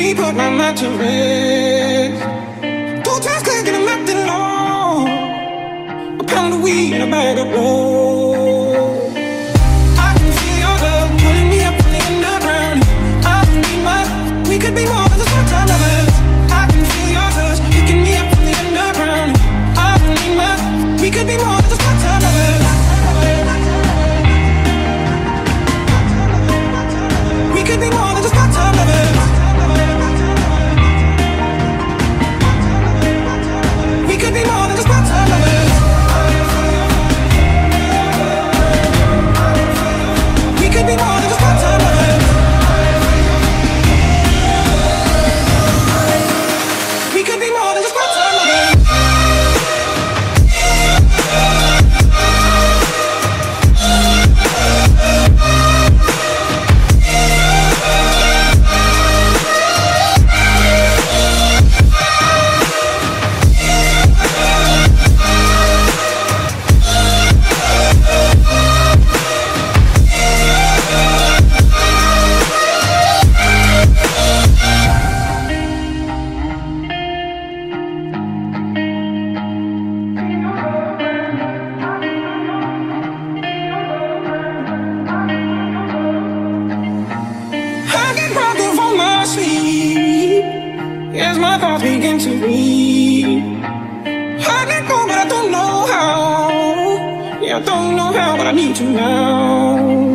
me put my mind to rest. Two times clicking, I'm acting long. A pound of weed and a bag of blow. Sleep as my thoughts begin to read. I let go, but I don't know how. Yeah, I don't know how, but I need to now.